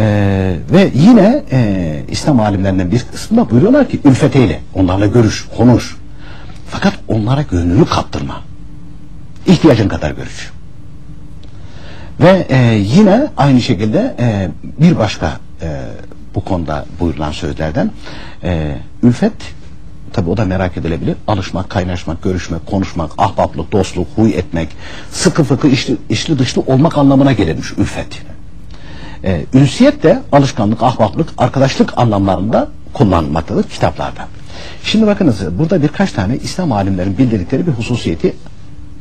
Ee, ve yine e, İslam alimlerinden bir kısmı da buyuruyorlar ki ülfet eyle. Onlarla görüş, konuş. Fakat onlara gönlünü kaptırma. İhtiyacın kadar görüş. Ve e, yine aynı şekilde e, bir başka e, bu konuda buyurulan sözlerden e, ülfet tabi o da merak edilebilir. Alışmak, kaynaşmak, görüşmek, konuşmak, ahbaplık, dostluk, huy etmek, sıkı fıkı içli, içli dışlı olmak anlamına gelirmiş ülfet. E, ünsiyet de alışkanlık, ahbaplık, arkadaşlık anlamlarında kullanılmaktadır kitaplarda. Şimdi bakınız burada birkaç tane İslam alimlerin bildirdikleri bir hususiyeti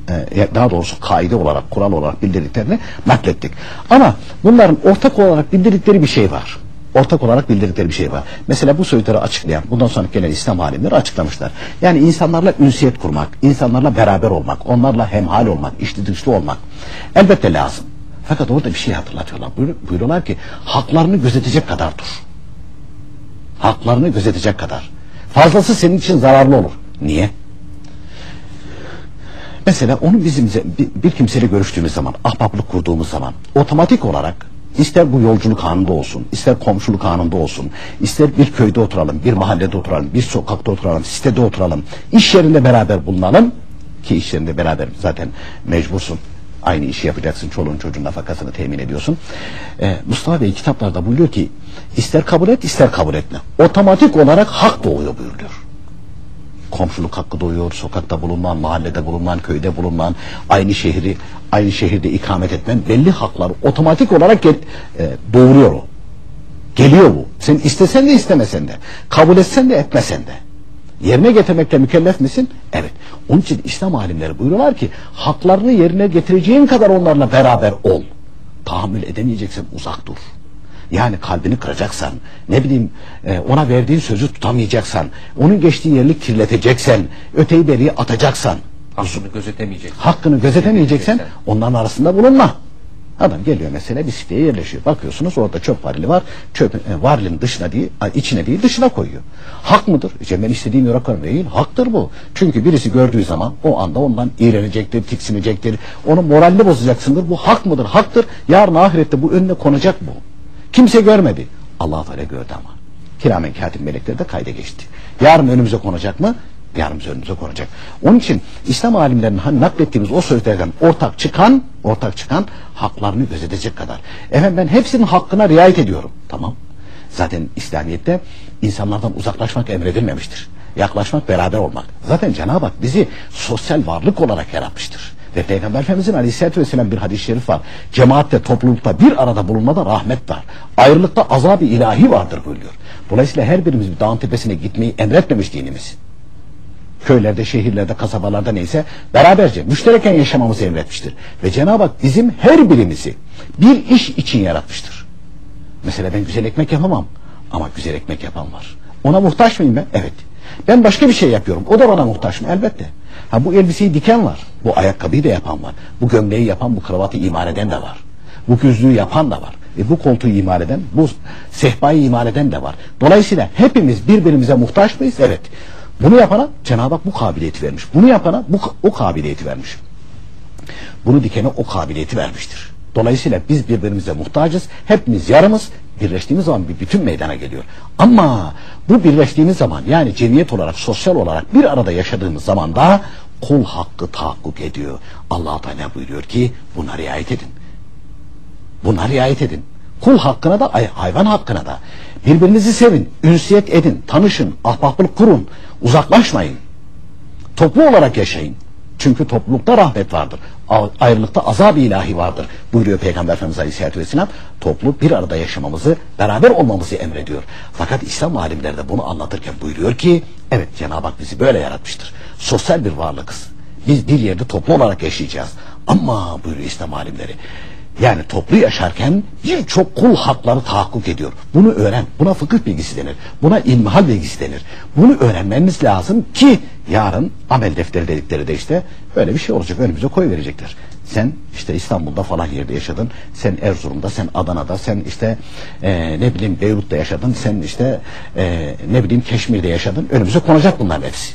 e, daha doğrusu kaide olarak, kural olarak bildirdiklerini naklettik. Ama bunların ortak olarak bildirdikleri bir şey var. Ortak olarak bildirdikleri bir şey var. Mesela bu sözleri açıklayan, bundan sonra gelen İslam alimleri açıklamışlar. Yani insanlarla ünsiyet kurmak, insanlarla beraber olmak, onlarla hemhal olmak, içli dışlı olmak elbette lazım. Fakat orada bir şey hatırlatıyorlar. Buyur, buyuruyorlar ki haklarını gözetecek kadar dur. Haklarını gözetecek kadar. Fazlası senin için zararlı olur. Niye? Mesela onu bizim bir kimseyle görüştüğümüz zaman, ahbaplık kurduğumuz zaman otomatik olarak ister bu yolculuk anında olsun, ister komşuluk anında olsun, ister bir köyde oturalım, bir mahallede oturalım, bir sokakta oturalım, sitede oturalım, iş yerinde beraber bulunalım ki iş yerinde beraber zaten mecbursun. Aynı işi yapacaksın, çoluğun çocuğun nafakasını temin ediyorsun. Ee, Mustafa Bey kitaplarda buyuruyor ki ister kabul et ister kabul etme. Otomatik olarak hak doğuyor buyuruyor komşuluk hakkı doğuyor, sokakta bulunman, mahallede bulunman, köyde bulunman, aynı şehri, aynı şehirde ikamet etmen belli haklar otomatik olarak e, doğuruyor o. Geliyor bu. Sen istesen de istemesen de, kabul etsen de etmesen de. Yerine getirmekle mükellef misin? Evet. Onun için İslam alimleri buyuruyorlar ki haklarını yerine getireceğin kadar onlarla beraber ol. Tahammül edemeyeceksen uzak dur. Yani kalbini kıracaksan, ne bileyim e, ona verdiğin sözü tutamayacaksan, onun geçtiği yerli kirleteceksen, öteyi beriye atacaksan, hakkını gözetemeyeceksen, hakkını gözetemeyeceksen onların arasında bulunma. Adam geliyor mesela bir siteye yerleşiyor. Bakıyorsunuz orada çöp varili var. Çöp e, varilin dışına değil, içine değil dışına koyuyor. Hak mıdır? İşte ben istediğim yere koyarım. Değil. Haktır bu. Çünkü birisi gördüğü zaman o anda ondan iğrenecektir, tiksinecektir. Onun moralini bozacaksındır. Bu hak mıdır? Haktır. Yarın ahirette bu önüne konacak bu. Kimse görmedi. Allah Teala gördü ama. Kiramen katip melekleri de kayda geçti. Yarın önümüze konacak mı? Yarın önümüze konacak. Onun için İslam alimlerinin hani naklettiğimiz o sözlerden ortak çıkan, ortak çıkan haklarını gözetecek kadar. Efendim ben hepsinin hakkına riayet ediyorum. Tamam. Zaten İslamiyet'te insanlardan uzaklaşmak emredilmemiştir. Yaklaşmak, beraber olmak. Zaten Cenab-ı Hak bizi sosyal varlık olarak yaratmıştır. Ve Peygamber Efendimizin Aleyhisselatü Vesselam bir hadis-i şerif var. Cemaatte, toplulukta bir arada bulunmada rahmet var. Ayrılıkta azab-ı ilahi vardır buyuruyor. Dolayısıyla her birimiz bir dağın tepesine gitmeyi emretmemiş dinimiz. Köylerde, şehirlerde, kasabalarda neyse beraberce, müştereken yaşamamızı emretmiştir. Ve Cenab-ı Hak bizim her birimizi bir iş için yaratmıştır. Mesela ben güzel ekmek yapamam ama güzel ekmek yapan var. Ona muhtaç mıyım ben? Evet. Ben başka bir şey yapıyorum. O da bana muhtaç mı? Elbette. Ha bu elbiseyi diken var. Bu ayakkabıyı da yapan var. Bu gömleği yapan, bu kravatı imal eden de var. Bu gözlüğü yapan da var. E bu koltuğu imal eden, bu sehpayı imal eden de var. Dolayısıyla hepimiz birbirimize muhtaç mıyız? Evet. Bunu yapana Cenab-ı Hak bu kabiliyeti vermiş. Bunu yapana bu, o kabiliyeti vermiş. Bunu dikene o kabiliyeti vermiştir. Dolayısıyla biz birbirimize muhtacız. Hepimiz yarımız. Birleştiğimiz zaman bir bütün meydana geliyor. Ama bu birleştiğimiz zaman yani cemiyet olarak, sosyal olarak bir arada yaşadığımız zaman da kul hakkı tahakkuk ediyor. allah Teala buyuruyor ki buna riayet edin. Buna riayet edin. Kul hakkına da hayvan hakkına da. Birbirinizi sevin, ünsiyet edin, tanışın, ahbaplık kurun, uzaklaşmayın. Toplu olarak yaşayın. Çünkü toplulukta rahmet vardır. Ayrılıkta azab ilahi vardır. Buyuruyor Peygamber Efendimiz Aleyhisselatü Vesselam. Toplu bir arada yaşamamızı, beraber olmamızı emrediyor. Fakat İslam alimleri de bunu anlatırken buyuruyor ki, evet Cenab-ı Hak bizi böyle yaratmıştır. Sosyal bir varlıkız. Biz bir yerde toplu olarak yaşayacağız. Ama buyuruyor İslam alimleri, yani toplu yaşarken birçok kul hakları tahakkuk ediyor. Bunu öğren. Buna fıkıh bilgisi denir. Buna ilmihal bilgisi denir. Bunu öğrenmeniz lazım ki yarın amel defteri dedikleri de işte böyle bir şey olacak. Önümüze koy verecekler. Sen işte İstanbul'da falan yerde yaşadın. Sen Erzurum'da, sen Adana'da, sen işte e, ne bileyim Beyrut'ta yaşadın. Sen işte e, ne bileyim Keşmir'de yaşadın. Önümüze konacak bunların hepsi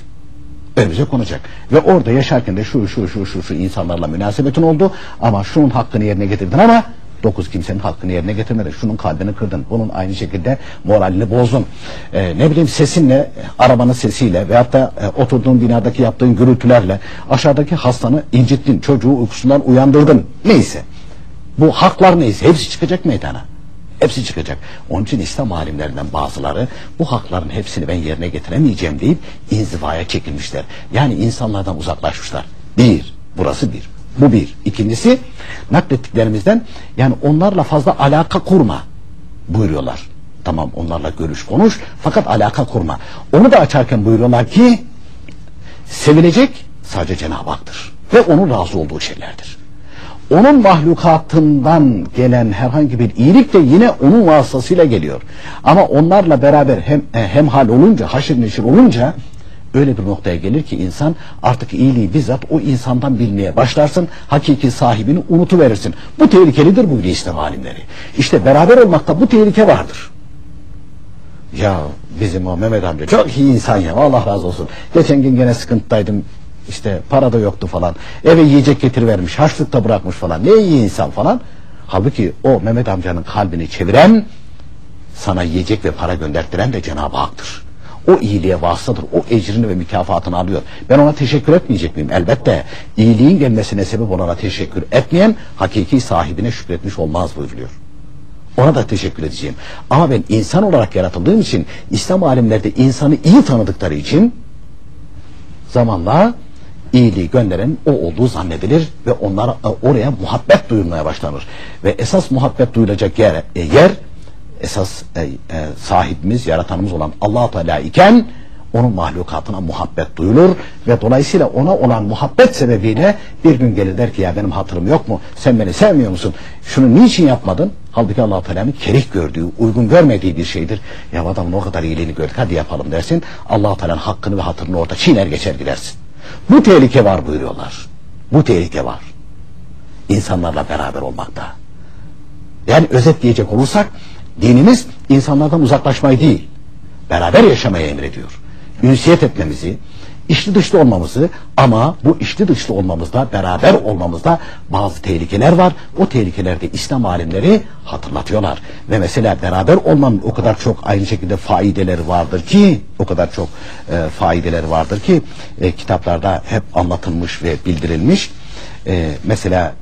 önümüze konacak. Ve orada yaşarken de şu şu şu şu şu insanlarla münasebetin oldu ama şunun hakkını yerine getirdin ama Dokuz kimsenin hakkını yerine getirmedin. Şunun kalbini kırdın. Bunun aynı şekilde moralini bozdun. E, ne bileyim sesinle, arabanın sesiyle veyahut da e, oturduğun binadaki yaptığın gürültülerle aşağıdaki hastanı incittin. Çocuğu uykusundan uyandırdın. Neyse. Bu haklar neyse hepsi çıkacak meydana. Hepsi çıkacak. Onun için İslam alimlerinden bazıları bu hakların hepsini ben yerine getiremeyeceğim deyip inzivaya çekilmişler. Yani insanlardan uzaklaşmışlar. Bir, burası bir. Bu bir. İkincisi naklettiklerimizden yani onlarla fazla alaka kurma buyuruyorlar. Tamam onlarla görüş konuş fakat alaka kurma. Onu da açarken buyuruyorlar ki sevilecek sadece Cenab-ı Hak'tır. Ve onun razı olduğu şeylerdir onun mahlukatından gelen herhangi bir iyilik de yine onun vasıtasıyla geliyor. Ama onlarla beraber hem e, hemhal olunca, haşir neşir olunca öyle bir noktaya gelir ki insan artık iyiliği bizzat o insandan bilmeye başlarsın. Hakiki sahibini unutuverirsin. Bu tehlikelidir bu İslam alimleri. İşte beraber olmakta bu tehlike vardır. Ya bizim o Mehmet amca çok iyi insan ya Allah razı olsun. Geçen gün gene sıkıntıdaydım işte para da yoktu falan. Eve yiyecek getirivermiş, harçlık bırakmış falan. Ne iyi insan falan. Halbuki o Mehmet amcanın kalbini çeviren, sana yiyecek ve para gönderttiren de Cenab-ı Hak'tır. O iyiliğe vasıtadır. O ecrini ve mükafatını alıyor. Ben ona teşekkür etmeyecek miyim? Elbette. iyiliğin gelmesine sebep olana teşekkür etmeyen hakiki sahibine şükretmiş olmaz buyuruyor. Ona da teşekkür edeceğim. Ama ben insan olarak yaratıldığım için İslam alimleri de insanı iyi tanıdıkları için zamanla iyiliği gönderen o olduğu zannedilir ve onlar e, oraya muhabbet duyulmaya başlanır. Ve esas muhabbet duyulacak yer, e, yer esas e, e, sahibimiz, yaratanımız olan allah Teala iken onun mahlukatına muhabbet duyulur ve dolayısıyla ona olan muhabbet sebebiyle bir gün gelir der ki ya benim hatırım yok mu? Sen beni sevmiyor musun? Şunu niçin yapmadın? Halbuki allah Teala'nın kerih gördüğü, uygun görmediği bir şeydir. Ya adamın o kadar iyiliğini gördük hadi yapalım dersin. allah Teala'nın hakkını ve hatırını orada çiğner geçer gidersin. Bu tehlike var buyuruyorlar. Bu tehlike var. İnsanlarla beraber olmakta. Yani özet diyecek olursak dinimiz insanlardan uzaklaşmayı değil, beraber yaşamayı emrediyor. Ünsiyet etmemizi, içli dışlı olmamızı ama bu içli dışlı olmamızda, beraber olmamızda bazı tehlikeler var. O tehlikelerde İslam alimleri hatırlatıyorlar. Ve mesela beraber olmanın o kadar çok aynı şekilde faydeleri vardır ki, o kadar çok e, faydeleri vardır ki e, kitaplarda hep anlatılmış ve bildirilmiş. E, mesela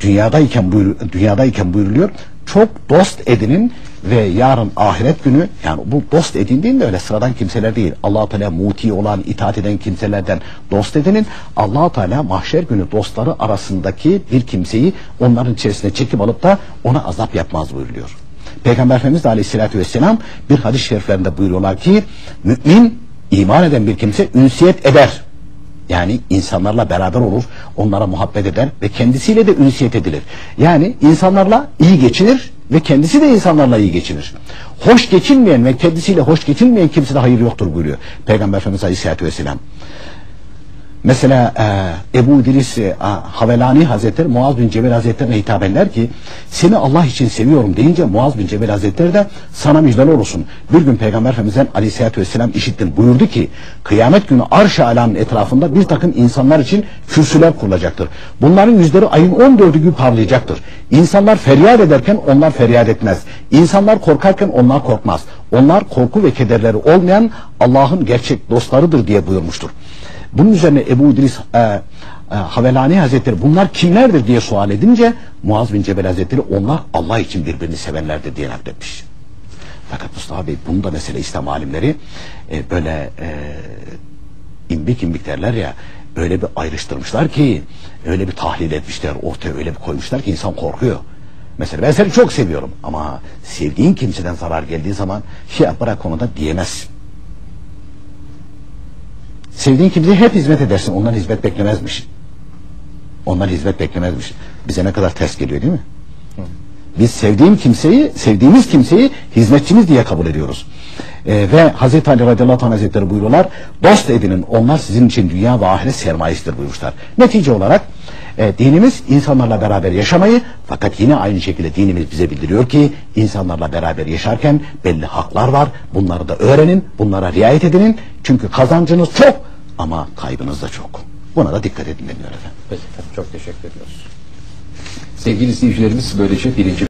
dünyadayken buyur, dünyadayken buyuruluyor çok dost edinin ve yarın ahiret günü yani bu dost edindiğin de öyle sıradan kimseler değil. allah Teala muti olan, itaat eden kimselerden dost edinin. allah Teala mahşer günü dostları arasındaki bir kimseyi onların içerisine çekip alıp da ona azap yapmaz buyuruyor. Peygamber Efendimiz de aleyhissalatü vesselam bir hadis-i şeriflerinde buyuruyorlar ki mümin iman eden bir kimse ünsiyet eder. Yani insanlarla beraber olur, onlara muhabbet eder ve kendisiyle de ünsiyet edilir. Yani insanlarla iyi geçinir ve kendisi de insanlarla iyi geçinir. Hoş geçinmeyen ve kendisiyle hoş geçinmeyen kimse de hayır yoktur buyuruyor. Peygamber Efendimiz Aleyhisselatü Vesselam. Mesela e, Ebu İdris e, Havelani Hazretleri Muaz bin Cebel Hazretleri'ne hitap eder ki seni Allah için seviyorum deyince Muaz bin Cebel Hazretleri de sana müjdeli olursun. Bir gün Peygamber Efendimiz'den Aleyhisselatü Vesselam işittim. Buyurdu ki kıyamet günü arş-ı alanın etrafında bir takım insanlar için kürsüler kurulacaktır. Bunların yüzleri ayın 14'ü gibi parlayacaktır. İnsanlar feryat ederken onlar feryat etmez. İnsanlar korkarken onlar korkmaz. Onlar korku ve kederleri olmayan Allah'ın gerçek dostlarıdır diye buyurmuştur. Bunun üzerine Ebu İdris e, e, Havelani Hazretleri bunlar kimlerdir diye sual edince Muaz bin Cebel Hazretleri onlar Allah için birbirini sevenlerdir diye nakletmiş. Fakat Mustafa Bey bunu da mesela İslam alimleri e, böyle e, imbik imbik derler ya öyle bir ayrıştırmışlar ki öyle bir tahlil etmişler ortaya öyle bir koymuşlar ki insan korkuyor. Mesela ben seni çok seviyorum ama sevdiğin kimseden zarar geldiği zaman şey bırak onu da diyemezsin. Sevdiğin kimseye hep hizmet edersin. Ondan hizmet beklemezmiş. Ondan hizmet beklemezmiş. Bize ne kadar ters geliyor değil mi? Biz sevdiğim kimseyi, sevdiğimiz kimseyi hizmetçimiz diye kabul ediyoruz. Ee, ve Hazreti Ali radıyallahu anh hazretleri buyuruyorlar. Dost edinin onlar sizin için dünya ve ahiret sermayesidir buyurmuşlar. Netice olarak e, dinimiz insanlarla beraber yaşamayı fakat yine aynı şekilde dinimiz bize bildiriyor ki insanlarla beraber yaşarken belli haklar var. Bunları da öğrenin, bunlara riayet edinin. Çünkü kazancınız çok ama kaybınız da çok. Buna da dikkat edin deniyor efendim. Peki, çok teşekkür ediyoruz. Sevgili izleyicilerimiz böylece birinci